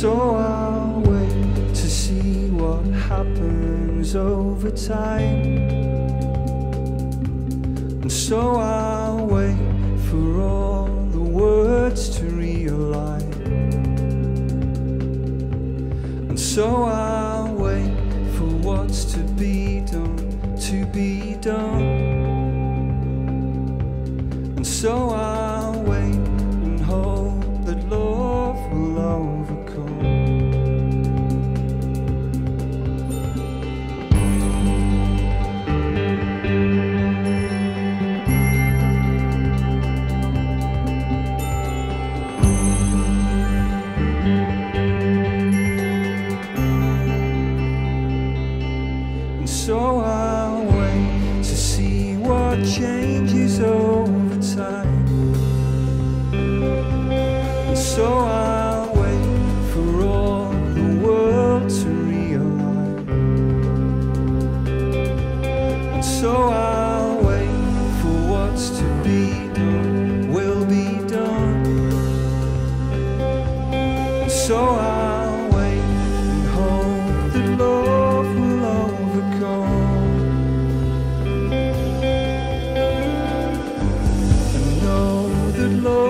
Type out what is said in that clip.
So I'll wait to see what happens over time. And so I'll wait for all the words to realign. And so I'll wait for what's to be done, to be done. And so I'll I'll wait to see what changes over time. So I No.